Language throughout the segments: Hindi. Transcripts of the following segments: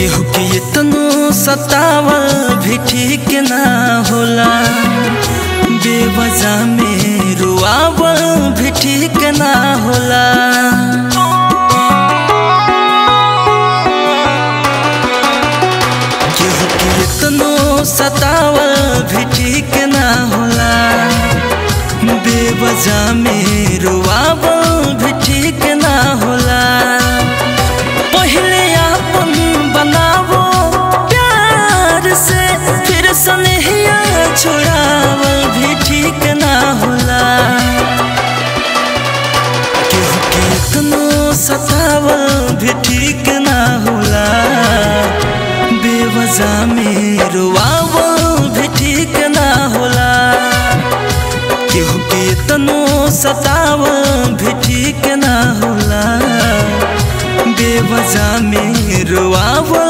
केहू के इतनो सतावल भी ठीक ना होला। बेवजह में रुआवल भी ठीक ना होला। केहू के इतनो सतावल भी ठीक ना होला। बेवजह में रुआवल सतावल भी ठीक ना होला बेवजह में रुआवल भी ठीक ना होला केहू के तनो सतावल भी ठीक ना होला बेवजह में रुआवल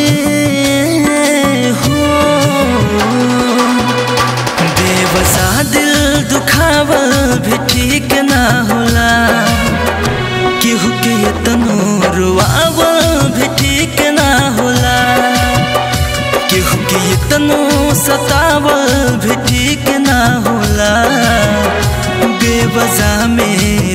तनो रुआवल भी ठीक ना होला। केहू के तनो सतावल भी ठीक ना होला। बेवजह में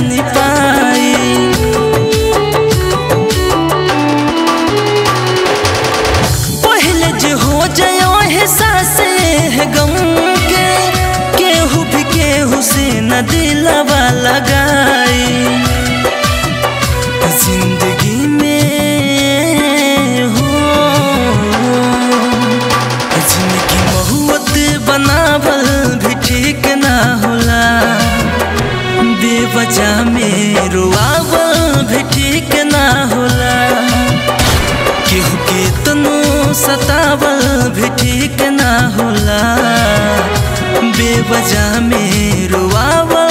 जानी पाई पहले जो हो जाओ एहसास गम के, केहू भी केहू से न दिलवा लगाई सतावल भी ठीक ना होला। बेवजह में रुआवल